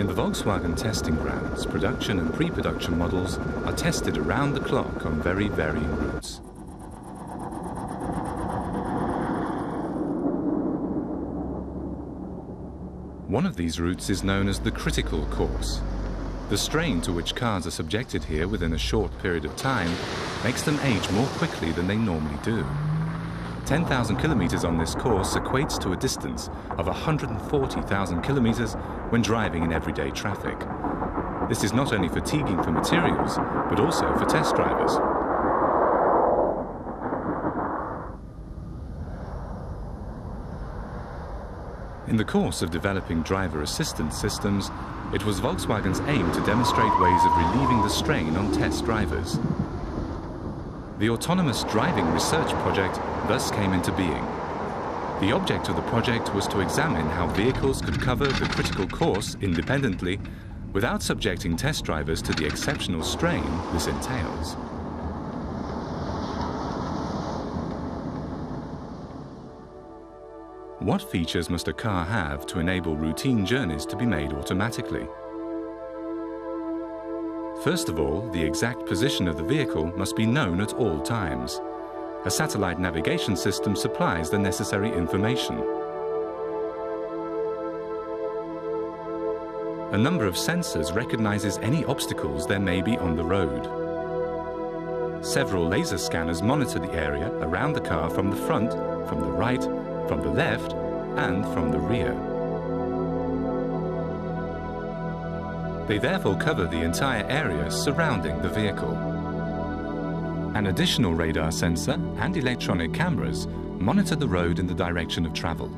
In the Volkswagen testing grounds, production and pre-production models are tested around the clock on very varying routes. One of these routes is known as the critical course. The strain to which cars are subjected here within a short period of time makes them age more quickly than they normally do. 10,000 kilometers on this course equates to a distance of 140,000 kilometers when driving in everyday traffic. This is not only fatiguing for materials, but also for test drivers. In the course of developing driver assistance systems, it was Volkswagen's aim to demonstrate ways of relieving the strain on test drivers. The Autonomous Driving Research Project thus came into being. The object of the project was to examine how vehicles could cover the critical course independently without subjecting test drivers to the exceptional strain this entails. What features must a car have to enable routine journeys to be made automatically? First of all, the exact position of the vehicle must be known at all times. A satellite navigation system supplies the necessary information. A number of sensors recognizes any obstacles there may be on the road. Several laser scanners monitor the area around the car from the front, from the right, from the left and from the rear. They therefore cover the entire area surrounding the vehicle. An additional radar sensor and electronic cameras monitor the road in the direction of travel.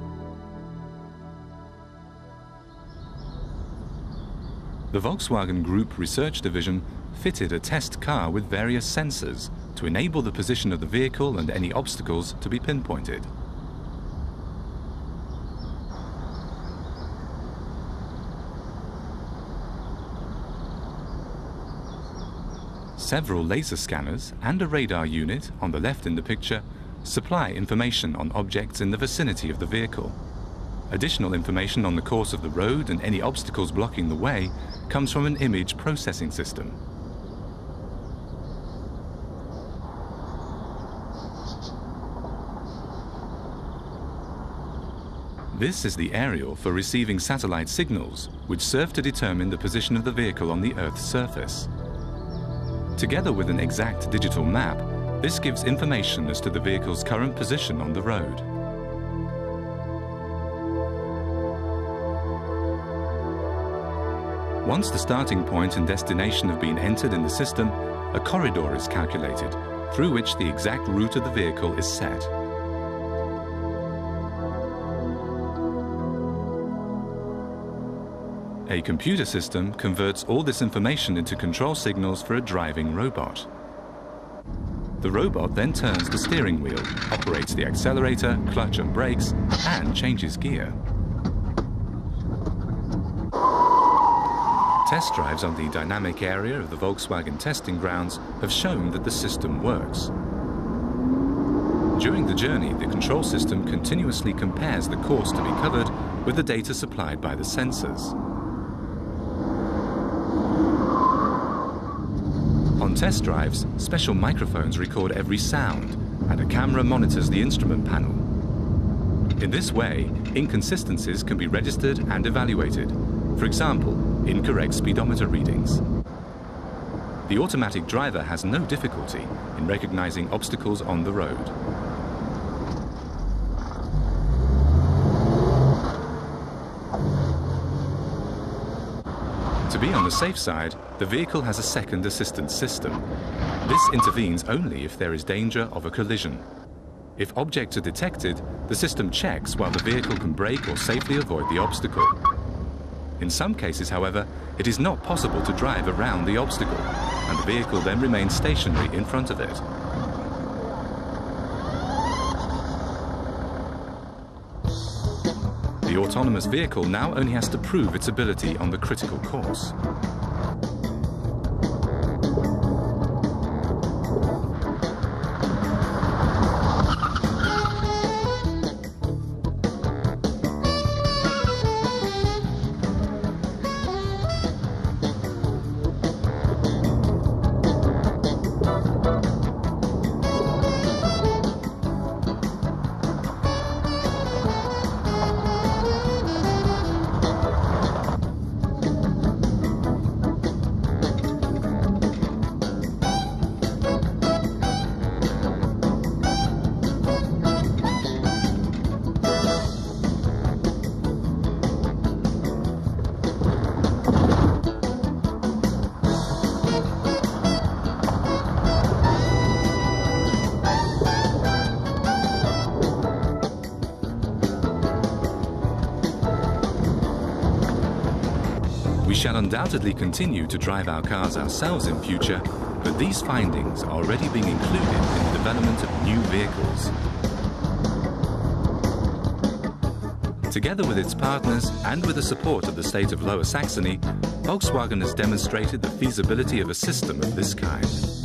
The Volkswagen Group Research Division fitted a test car with various sensors to enable the position of the vehicle and any obstacles to be pinpointed. Several laser scanners and a radar unit on the left in the picture supply information on objects in the vicinity of the vehicle. Additional information on the course of the road and any obstacles blocking the way comes from an image processing system. This is the aerial for receiving satellite signals, which serve to determine the position of the vehicle on the Earth's surface. Together with an exact digital map, this gives information as to the vehicle's current position on the road. Once the starting point and destination have been entered in the system, a corridor is calculated, through which the exact route of the vehicle is set. A computer system converts all this information into control signals for a driving robot. The robot then turns the steering wheel, operates the accelerator, clutch and brakes, and changes gear. Test drives on the dynamic area of the Volkswagen testing grounds have shown that the system works. During the journey, the control system continuously compares the course to be covered with the data supplied by the sensors. On test drives, special microphones record every sound, and a camera monitors the instrument panel. In this way, inconsistencies can be registered and evaluated. For example, incorrect speedometer readings. The automatic driver has no difficulty in recognizing obstacles on the road. Be on the safe side, the vehicle has a second assistance system. This intervenes only if there is danger of a collision. If objects are detected, the system checks while the vehicle can brake or safely avoid the obstacle. In some cases, however, it is not possible to drive around the obstacle, and the vehicle then remains stationary in front of it. The autonomous vehicle now only has to prove its ability on the critical course. Shall undoubtedly continue to drive our cars ourselves in future, but these findings are already being included in the development of new vehicles. Together with its partners and with the support of the state of Lower Saxony, Volkswagen has demonstrated the feasibility of a system of this kind.